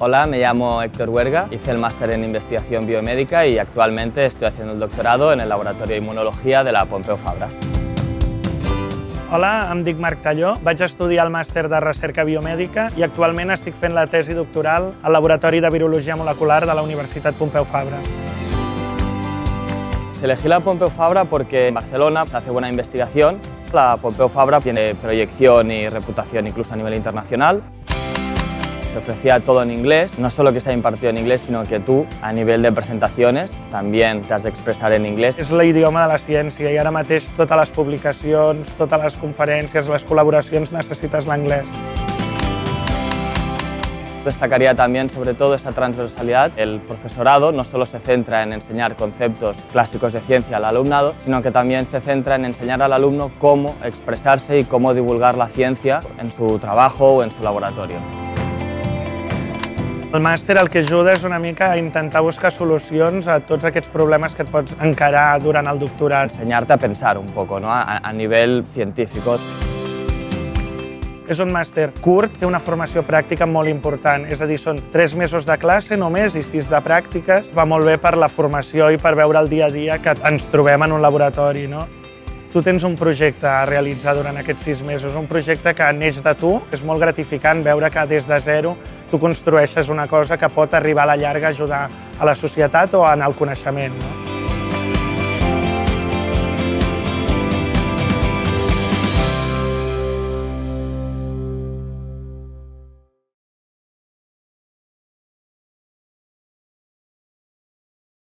Hola, me llamo Héctor Huerga, hice el máster en investigación biomédica y actualmente estoy haciendo el doctorado en el Laboratorio de Inmunología de la Pompeu Fabra. Hola, em dic Marc Talló, vaig estudiar el màster de recerca biomèdica i actualment estic fent la tesi doctoral al Laboratori de Virologia Molecular de la Universitat Pompeu Fabra. Elegí la Pompeu Fabra porque en Barcelona se hace buena investigación. La Pompeu Fabra tiene proyección y reputación incluso a nivel internacional. Se ofrecía todo en inglés, no solo que se ha impartido en inglés, sino que tú, a nivel de presentaciones, también te has de expresar en inglés. És l'idioma de la ciència i ara mateix totes les publicacions, totes les conferències, les col·laboracions necessites l'anglès. Destacaría también sobre todo esa transversalidad. El profesorado no solo se centra en enseñar conceptos clásicos de ciencia al alumnado, sino que también se centra en enseñar al alumno cómo expresarse y cómo divulgar la ciencia en su trabajo o en su laboratorio. El màster el que ajuda és una mica a intentar buscar solucions a tots aquests problemes que et pots encarar durant el doctorat. Enseñarte a pensar un poco ¿no? a, a nivel científico. És un màster curt, té una formació pràctica molt important, és a dir, són tres mesos de classe només i sis de pràctiques. Va molt bé per la formació i per veure el dia a dia que ens trobem en un laboratori. No? Tu tens un projecte a realitzar durant aquests sis mesos, un projecte que neix de tu. És molt gratificant veure que des de zero tu construeixes una cosa que pot arribar a la llarga a ajudar a la societat o en el coneixement. No?